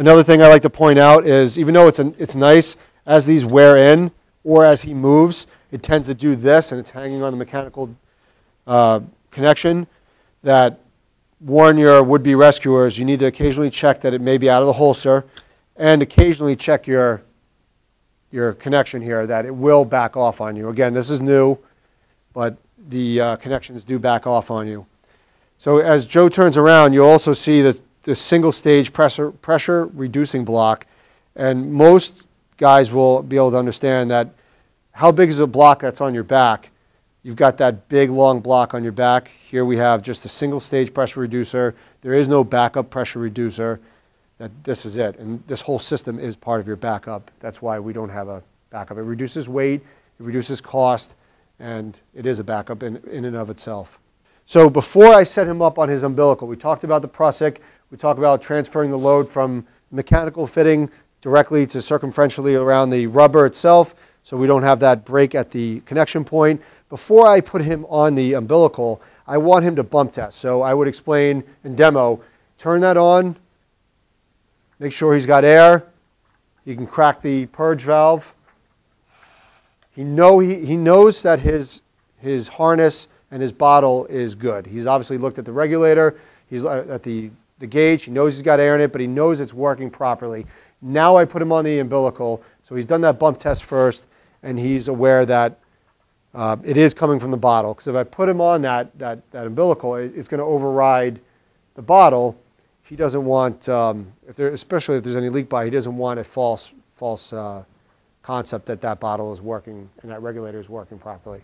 Another thing I like to point out is even though it's, an, it's nice, as these wear in or as he moves, it tends to do this and it's hanging on the mechanical uh, connection that warn your would-be rescuers you need to occasionally check that it may be out of the holster and occasionally check your, your connection here that it will back off on you. Again, this is new, but the uh, connections do back off on you. So as Joe turns around, you'll also see the, the single stage pressure, pressure reducing block. And most guys will be able to understand that how big is a block that's on your back? You've got that big long block on your back. Here we have just a single stage pressure reducer. There is no backup pressure reducer. That this is it. And this whole system is part of your backup. That's why we don't have a backup. It reduces weight, it reduces cost, and it is a backup in, in and of itself. So before I set him up on his umbilical, we talked about the Prusik, we talk about transferring the load from mechanical fitting directly to circumferentially around the rubber itself so we don't have that break at the connection point. Before I put him on the umbilical, I want him to bump test. So I would explain and demo, turn that on, make sure he's got air. he can crack the purge valve. He, know, he, he knows that his, his harness and his bottle is good. He's obviously looked at the regulator, he's uh, at the, the gauge, he knows he's got air in it, but he knows it's working properly. Now I put him on the umbilical, so he's done that bump test first, and he's aware that uh, it is coming from the bottle. Because if I put him on that, that, that umbilical, it, it's going to override the bottle. He doesn't want, um, if there, especially if there's any leak by, he doesn't want a false, false uh, concept that that bottle is working and that regulator is working properly.